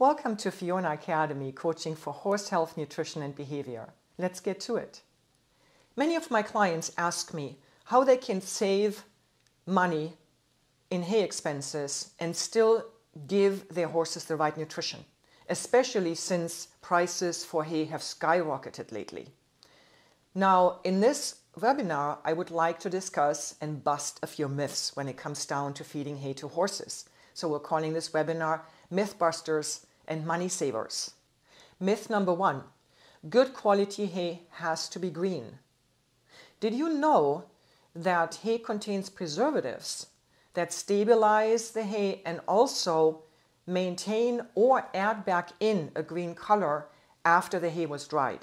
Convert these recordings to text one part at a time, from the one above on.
Welcome to Fiona Academy, coaching for horse health, nutrition, and behavior. Let's get to it. Many of my clients ask me how they can save money in hay expenses and still give their horses the right nutrition, especially since prices for hay have skyrocketed lately. Now, in this webinar, I would like to discuss and bust a few myths when it comes down to feeding hay to horses. So we're calling this webinar Mythbusters and Money Savers. Myth number one, good quality hay has to be green. Did you know that hay contains preservatives that stabilize the hay and also maintain or add back in a green color after the hay was dried?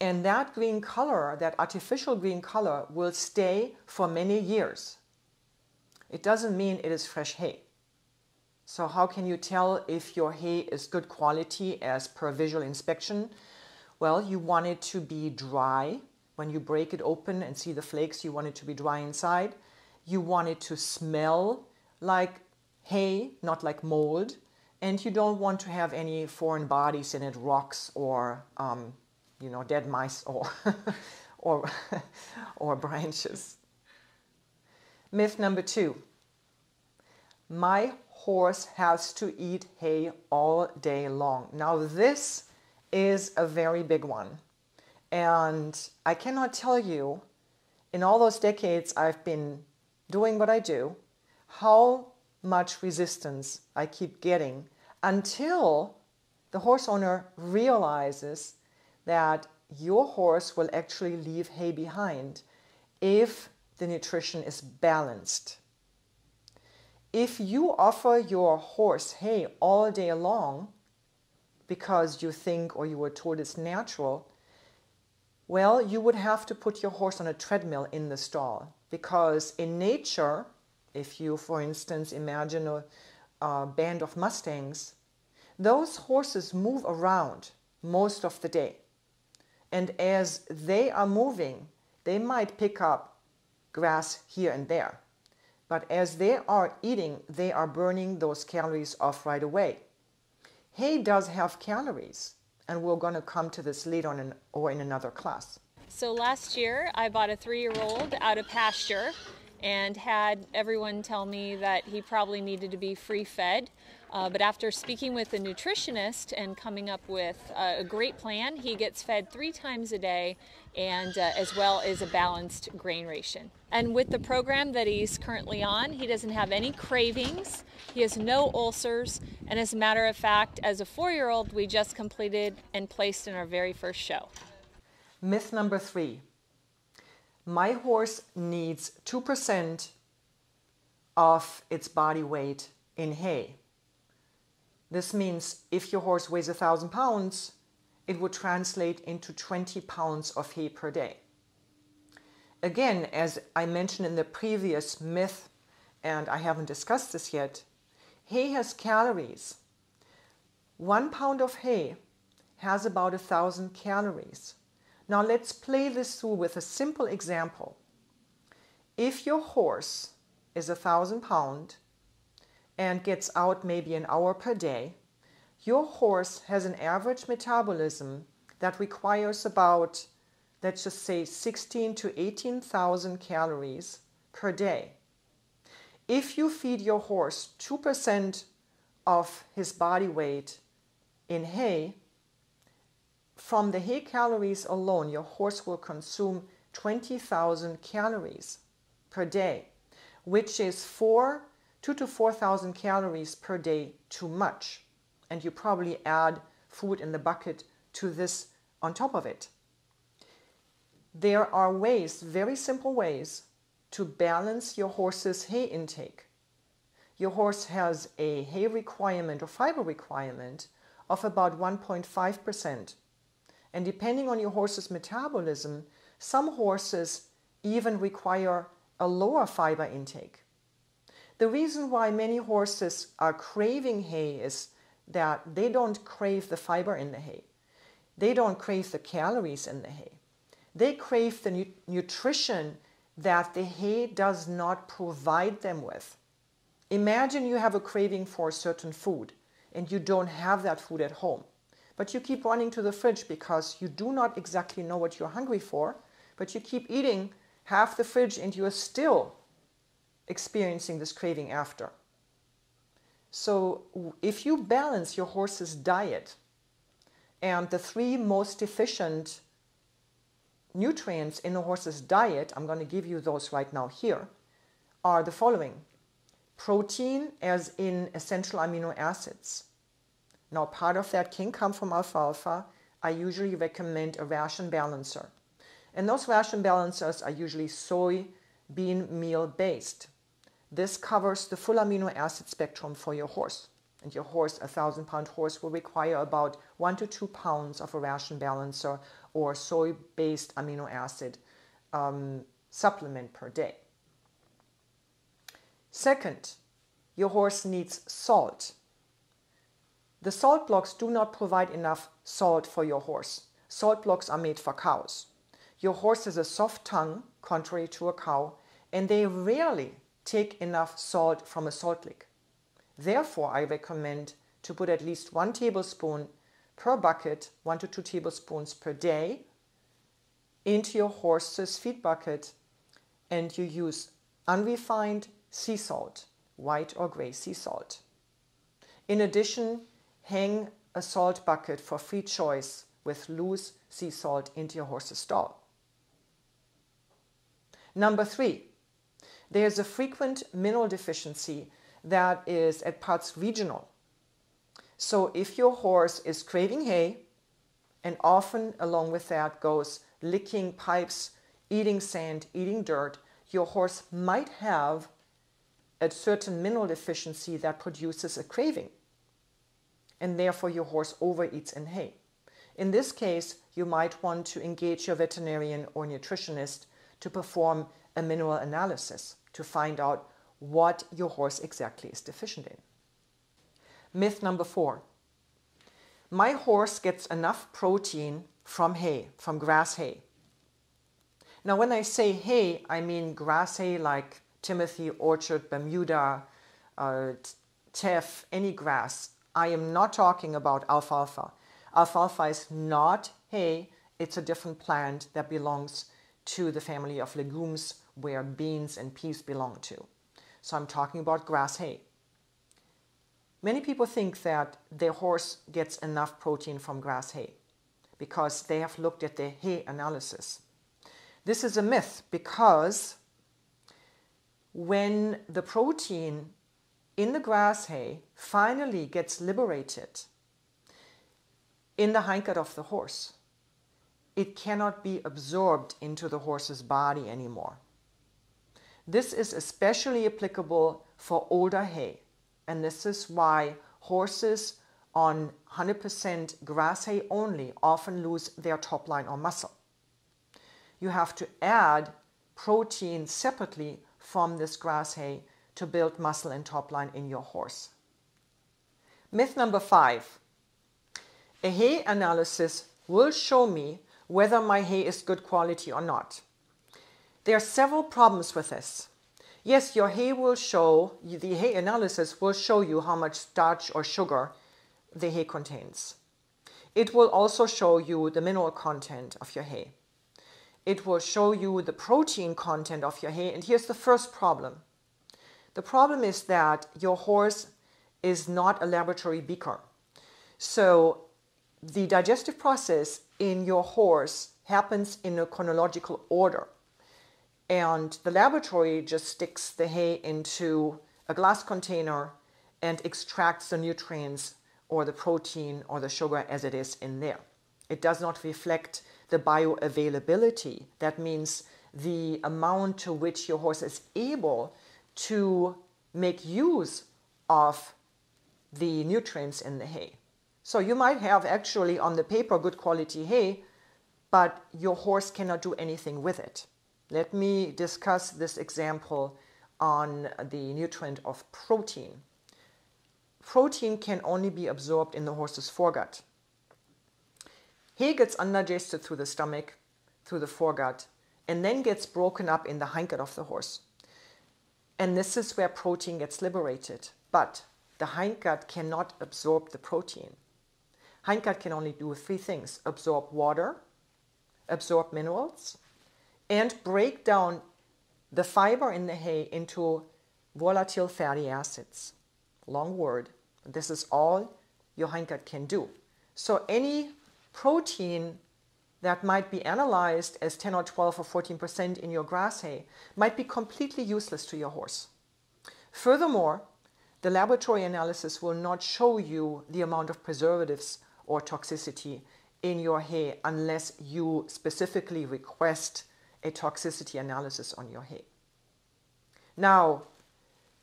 And that green color, that artificial green color, will stay for many years. It doesn't mean it is fresh hay. So how can you tell if your hay is good quality as per visual inspection? Well, you want it to be dry. When you break it open and see the flakes, you want it to be dry inside. You want it to smell like hay, not like mold. And you don't want to have any foreign bodies in it, rocks or um, you know, dead mice or, or, or branches. Myth number two. My horse has to eat hay all day long. Now this is a very big one. And I cannot tell you, in all those decades I've been doing what I do, how much resistance I keep getting until the horse owner realizes that your horse will actually leave hay behind if the nutrition is balanced. If you offer your horse hay all day long because you think or you were told it's natural, well, you would have to put your horse on a treadmill in the stall because in nature, if you, for instance, imagine a, a band of Mustangs, those horses move around most of the day. And as they are moving, they might pick up grass here and there. But as they are eating, they are burning those calories off right away. Hay does have calories, and we're going to come to this later on in, or in another class. So last year, I bought a three-year-old out of pasture and had everyone tell me that he probably needed to be free-fed. Uh, but after speaking with a nutritionist and coming up with uh, a great plan, he gets fed three times a day and uh, as well as a balanced grain ration. And with the program that he's currently on, he doesn't have any cravings, he has no ulcers, and as a matter of fact, as a four year old, we just completed and placed in our very first show. Myth number three my horse needs 2% of its body weight in hay. This means if your horse weighs a thousand pounds, it would translate into 20 pounds of hay per day. Again, as I mentioned in the previous myth, and I haven't discussed this yet, hay has calories. One pound of hay has about a thousand calories. Now let's play this through with a simple example. If your horse is a thousand pound and gets out maybe an hour per day, your horse has an average metabolism that requires about, let's just say, 16 to 18,000 calories per day. If you feed your horse 2% of his body weight in hay, from the hay calories alone, your horse will consume 20,000 calories per day, which is four two to 4,000 calories per day too much. And you probably add food in the bucket to this on top of it. There are ways, very simple ways, to balance your horse's hay intake. Your horse has a hay requirement or fiber requirement of about 1.5%. And depending on your horse's metabolism, some horses even require a lower fiber intake. The reason why many horses are craving hay is that they don't crave the fiber in the hay. They don't crave the calories in the hay. They crave the nu nutrition that the hay does not provide them with. Imagine you have a craving for a certain food. and you don't have that food at home. But you keep running to the fridge because you do not exactly know what you're hungry for, but you keep eating half the fridge and you are still experiencing this craving after. So if you balance your horse's diet and the three most efficient nutrients in a horse's diet, I'm going to give you those right now here, are the following. Protein as in essential amino acids. Now part of that can come from alfalfa. I usually recommend a ration balancer. And those ration balancers are usually soy, bean meal based. This covers the full amino acid spectrum for your horse. And your horse, a thousand pound horse, will require about one to two pounds of a ration balancer or soy based amino acid um, supplement per day. Second, your horse needs salt. The salt blocks do not provide enough salt for your horse. Salt blocks are made for cows. Your horse has a soft tongue, contrary to a cow, and they rarely take enough salt from a salt lick. Therefore, I recommend to put at least one tablespoon per bucket, one to two tablespoons per day, into your horse's feed bucket, and you use unrefined sea salt, white or gray sea salt. In addition, hang a salt bucket for free choice with loose sea salt into your horse's stall. Number three, there's a frequent mineral deficiency that is at parts regional. So if your horse is craving hay, and often along with that goes licking pipes, eating sand, eating dirt, your horse might have a certain mineral deficiency that produces a craving. And therefore your horse overeats in hay. In this case, you might want to engage your veterinarian or nutritionist to perform a mineral analysis to find out what your horse exactly is deficient in. Myth number four. My horse gets enough protein from hay, from grass hay. Now, when I say hay, I mean grass hay like Timothy, Orchard, Bermuda, uh, teff, any grass. I am not talking about alfalfa. Alfalfa is not hay, it's a different plant that belongs to the family of legumes where beans and peas belong to. So I'm talking about grass hay. Many people think that their horse gets enough protein from grass hay because they have looked at the hay analysis. This is a myth because when the protein in the grass hay finally gets liberated in the hindgut of the horse, it cannot be absorbed into the horse's body anymore. This is especially applicable for older hay, and this is why horses on 100% grass hay only often lose their top line or muscle. You have to add protein separately from this grass hay to build muscle and top line in your horse. Myth number five. A hay analysis will show me whether my hay is good quality or not. There are several problems with this. Yes, your hay will show, the hay analysis will show you how much starch or sugar the hay contains. It will also show you the mineral content of your hay. It will show you the protein content of your hay. And here's the first problem. The problem is that your horse is not a laboratory beaker. So the digestive process in your horse happens in a chronological order. And the laboratory just sticks the hay into a glass container and extracts the nutrients or the protein or the sugar as it is in there. It does not reflect the bioavailability. That means the amount to which your horse is able to make use of the nutrients in the hay. So you might have actually on the paper good quality hay, but your horse cannot do anything with it. Let me discuss this example on the nutrient of protein. Protein can only be absorbed in the horse's foregut. Hay gets undigested through the stomach, through the foregut, and then gets broken up in the hindgut of the horse. And this is where protein gets liberated. But the hindgut cannot absorb the protein. Hindgut can only do three things absorb water, absorb minerals, and break down the fiber in the hay into volatile fatty acids. Long word. This is all your hindgut can do. So any protein that might be analyzed as 10 or 12 or 14% in your grass hay might be completely useless to your horse. Furthermore, the laboratory analysis will not show you the amount of preservatives or toxicity in your hay unless you specifically request a toxicity analysis on your hay. Now,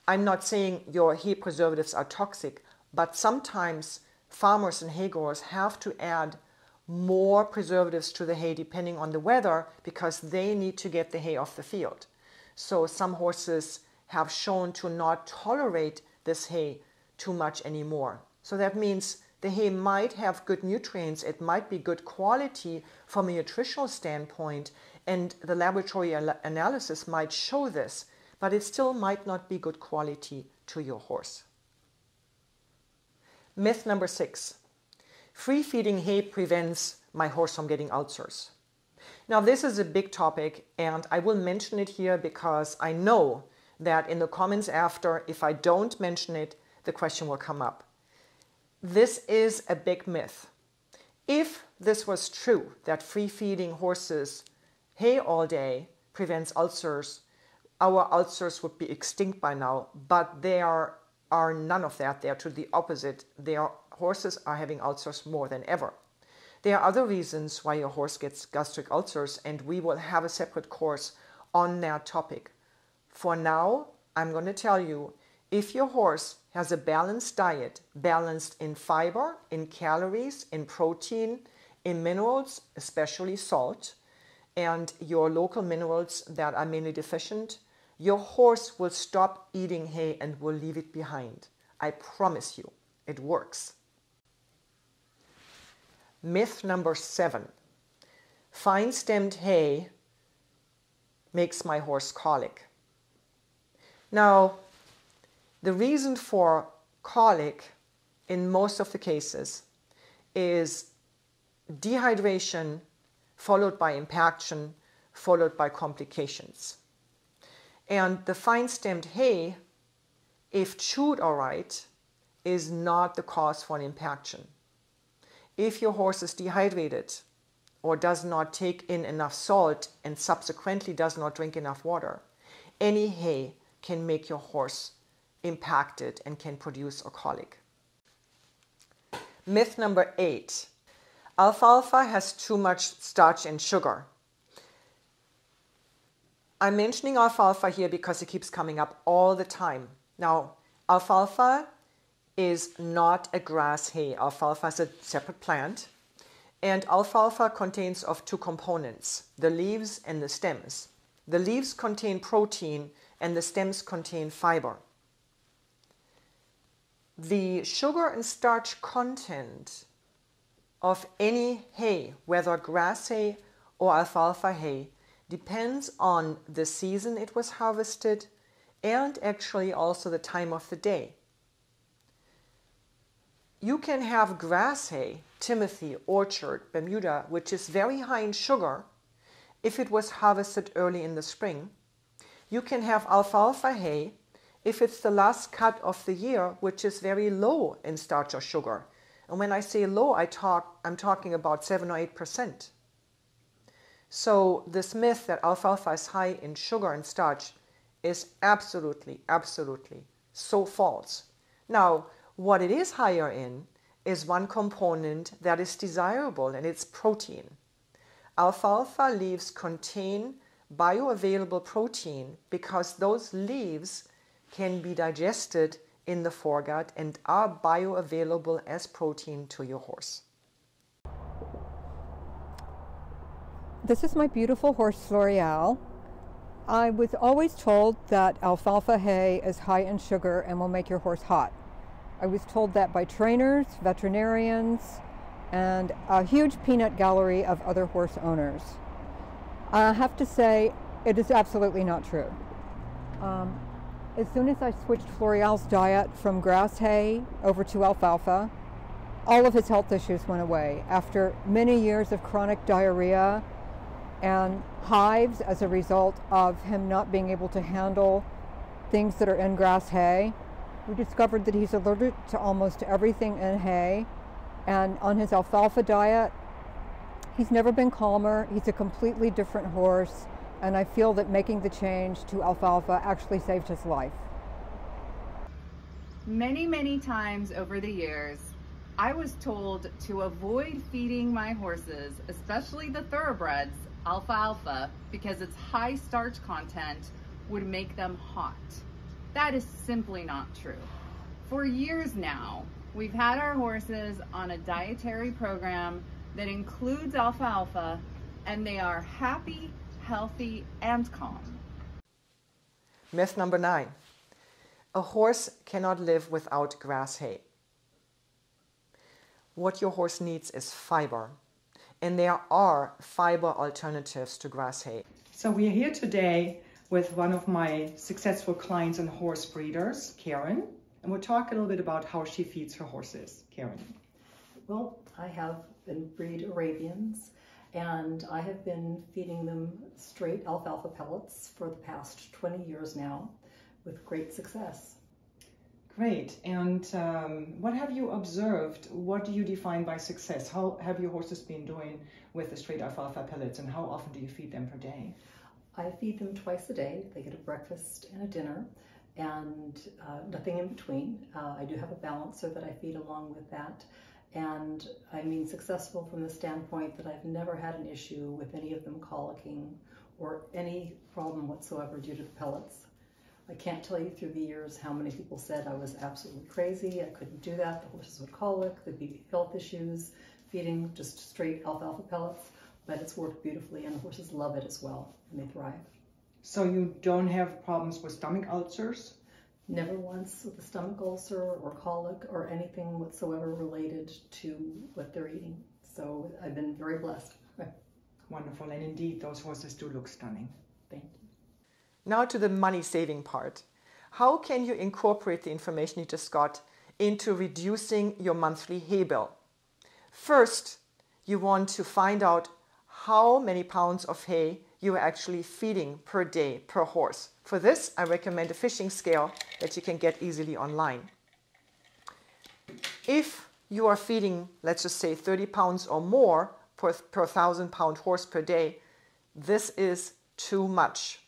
I'm not saying your hay preservatives are toxic, but sometimes farmers and hay growers have to add more preservatives to the hay depending on the weather because they need to get the hay off the field. So some horses have shown to not tolerate this hay too much anymore. So that means the hay might have good nutrients, it might be good quality from a nutritional standpoint, and the laboratory analysis might show this, but it still might not be good quality to your horse. Myth number six Free feeding hay prevents my horse from getting ulcers. Now, this is a big topic, and I will mention it here because I know that in the comments after, if I don't mention it, the question will come up. This is a big myth. If this was true, that free feeding horses hay all day prevents ulcers, our ulcers would be extinct by now, but there are none of that. They're to the opposite. Their horses are having ulcers more than ever. There are other reasons why your horse gets gastric ulcers, and we will have a separate course on that topic. For now, I'm going to tell you if your horse has a balanced diet, balanced in fiber, in calories, in protein, in minerals, especially salt, and your local minerals that are mainly deficient, your horse will stop eating hay and will leave it behind. I promise you, it works. Myth number seven fine stemmed hay makes my horse colic. Now, the reason for colic in most of the cases is dehydration followed by impaction followed by complications. And the fine stemmed hay, if chewed all right, is not the cause for an impaction. If your horse is dehydrated or does not take in enough salt and subsequently does not drink enough water, any hay can make your horse impacted and can produce a colic. Myth number eight alfalfa has too much starch and sugar. I'm mentioning alfalfa here because it keeps coming up all the time. Now, alfalfa is not a grass hay. Alfalfa is a separate plant. And alfalfa contains of two components, the leaves and the stems. The leaves contain protein and the stems contain fiber. The sugar and starch content of any hay, whether grass hay or alfalfa hay, depends on the season it was harvested and actually also the time of the day. You can have grass hay, Timothy, orchard, Bermuda, which is very high in sugar if it was harvested early in the spring. You can have alfalfa hay if it's the last cut of the year, which is very low in starch or sugar. And when I say low, I talk, I'm talking about 7 or 8%. So this myth that alfalfa is high in sugar and starch is absolutely, absolutely so false. Now, what it is higher in is one component that is desirable, and it's protein. Alfalfa leaves contain bioavailable protein because those leaves can be digested in the foregut and are bioavailable as protein to your horse. This is my beautiful horse L'Oreal. I was always told that alfalfa hay is high in sugar and will make your horse hot. I was told that by trainers, veterinarians, and a huge peanut gallery of other horse owners. I have to say, it is absolutely not true. Um, As soon as I switched Floreal's diet from grass hay over to alfalfa, all of his health issues went away. After many years of chronic diarrhea and hives as a result of him not being able to handle things that are in grass hay, we discovered that he's allergic to almost everything in hay. And on his alfalfa diet, he's never been calmer. He's a completely different horse. And I feel that making the change to alfalfa actually saved his life. Many, many times over the years, I was told to avoid feeding my horses, especially the thoroughbreds, alfalfa, because its high starch content would make them hot. That is simply not true. For years now, we've had our horses on a dietary program that includes alfalfa, and they are happy, healthy, and calm. Myth number nine. A horse cannot live without grass hay. What your horse needs is fiber, and there are fiber alternatives to grass hay. So we are here today with one of my successful clients and horse breeders, Karen, and we'll talk a little bit about how she feeds her horses. Karen. Well, I have been breed Arabians and I have been feeding them straight alfalfa pellets for the past 20 years now with great success. Great. And um, what have you observed? What do you define by success? How have your horses been doing with the straight alfalfa pellets and how often do you feed them per day? I feed them twice a day. They get a breakfast and a dinner and uh, nothing in between. Uh, I do have a balancer that I feed along with that. And I mean successful from the standpoint that I've never had an issue with any of them colicking or any problem whatsoever due to the pellets. I can't tell you through the years how many people said I was absolutely crazy, I couldn't do that, the horses would colic, there'd be health issues, feeding just straight alfalfa pellets, but it's worked beautifully and the horses love it as well, and they thrive. So you don't have problems with stomach ulcers? Never once with a stomach ulcer or colic or anything whatsoever related to what they're eating. So I've been very blessed. Wonderful, and indeed those horses do look stunning. Thank you. Now to the money saving part. How can you incorporate the information you just got into reducing your monthly hay bill? First, you want to find out how many pounds of hay you are actually feeding per day per horse. For this, I recommend a fishing scale that you can get easily online. If you are feeding, let's just say 30 pounds or more per, per thousand pound horse per day, this is too much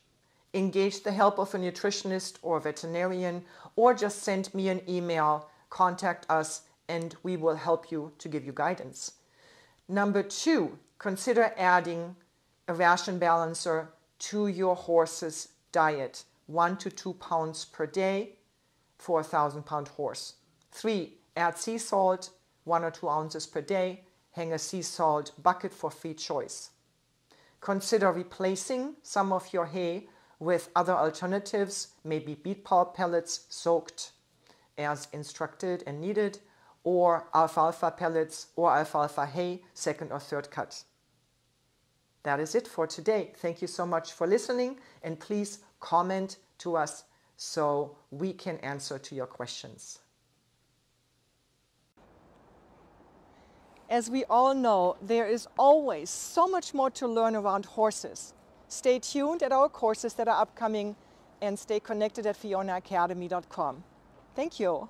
engage the help of a nutritionist or veterinarian, or just send me an email, contact us, and we will help you to give you guidance. Number two, consider adding a ration balancer to your horse's diet, one to two pounds per day for a thousand pound horse. Three, add sea salt, one or two ounces per day, hang a sea salt bucket for free choice. Consider replacing some of your hay with other alternatives, maybe beet pulp pellets soaked as instructed and needed, or alfalfa pellets or alfalfa hay, second or third cut. That is it for today. Thank you so much for listening and please comment to us so we can answer to your questions. As we all know, there is always so much more to learn around horses. Stay tuned at our courses that are upcoming and stay connected at fionaacademy.com. Thank you.